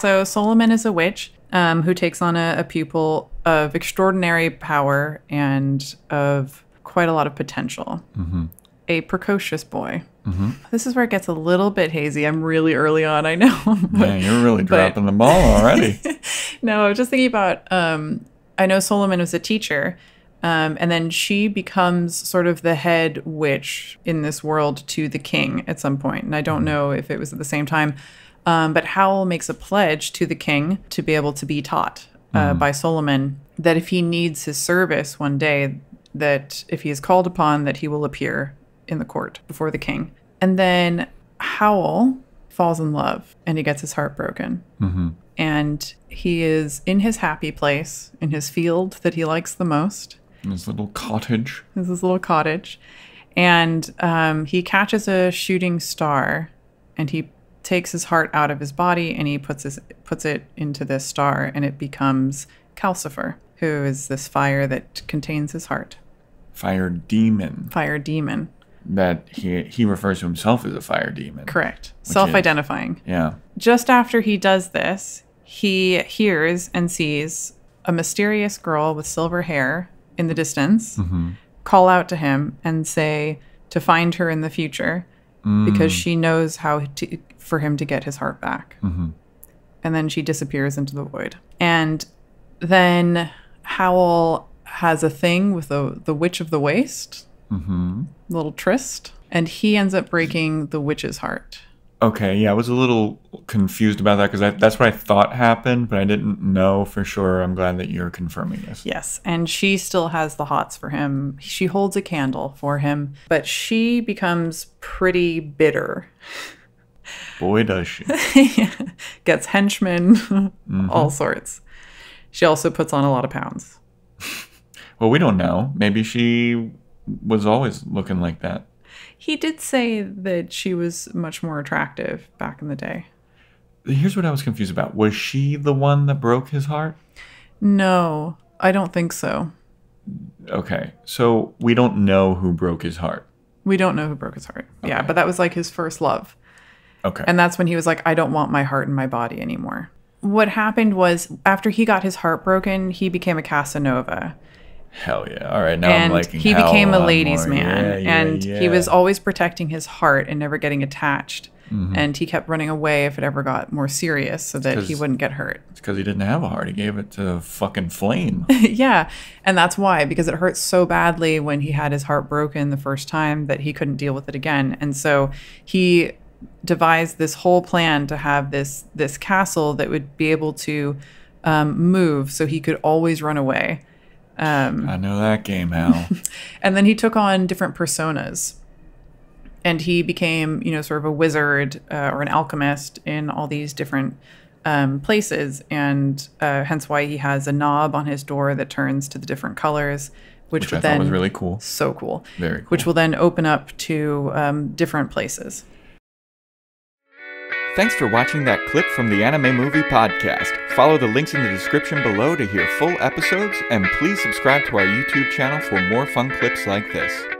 So Suliman is a witch um, who takes on a, a pupil of extraordinary power and of quite a lot of potential. A precocious boy. This is where it gets a little bit hazy. I'm really early on, I know. but- Man, you're really but- dropping the ball already. no, I was just thinking about. Um, I know Suliman was a teacher, um, and then she becomes sort of the head witch in this world to the king at some point. And I don't know if it was at the same time, um, but Howl makes a pledge to the king to be able to be taught uh, by Suliman that if he needs his service one day, that if he is called upon, that he will appear in the court before the king. And then Howl falls in love and he gets his heart broken. And he is in his happy place in his field that he likes the most. His little cottage. is his little cottage. And um, he catches a shooting star and he takes his heart out of his body and he puts his puts it into this star and it becomes Calcifer who is this fire that contains his heart Fire demon. fire demon That he he refers to himself as a fire demon. correct self-identifying Yeah. just after he does this, he hears and sees a mysterious girl with silver hair in the distance mm-hmm. call out to him and say to find her in the future because mm. she knows how to, for him to get his heart back. Mm-hmm. And then she disappears into the void. And then Howl has a thing with the, the Witch of the Waste, mm-hmm. little tryst, and he ends up breaking the witch's heart. Okay, yeah, I was a little confused about that because that's what I thought happened, but I didn't know for sure. I'm glad that you're confirming this. Yes, and she still has the hots for him. She holds a candle for him, but she becomes pretty bitter. Boy, does she. Gets henchmen, mm-hmm. all sorts. She also puts on a lot of pounds. well, we don't know. Maybe she was always looking like that. He did say that she was much more attractive back in the day. Here's what I was confused about. Was she the one that broke his heart? No, I don't think so. Okay, so we don't know who broke his heart. We don't know who broke his heart. Yeah, but that was like his first love. Okay. And that's when he was like, I don't want my heart in my body anymore. What happened was after he got his heart broken, he became a Casanova. Hell yeah. All right, now I'm and liking he became a ladies' more. man. Yeah, yeah, and he was always protecting his heart and never getting attached. Mm-hmm. And he kept running away if it ever got more serious so that he wouldn't get hurt. It's because he didn't have a heart. He gave it to fucking Flame. yeah. And that's why, because it hurt so badly when he had his heart broken the first time that he couldn't deal with it again. And so he devised this whole plan to have this this castle that would be able to um, move so he could always run away. I know that game, Hal. And then he took on different personas. And he became, you know, sort of a wizard uh, or an alchemist in all these different um, places. And uh, hence why he has a knob on his door that turns to the different colors, which, Which would I then thought was really cool. so cool. Very cool. Which will then open up to um, different places. Thanks for watching that clip from the Anime Movie Podcast. Follow the links in the description below to hear full episodes, and please subscribe to our YouTube channel for more fun clips like this.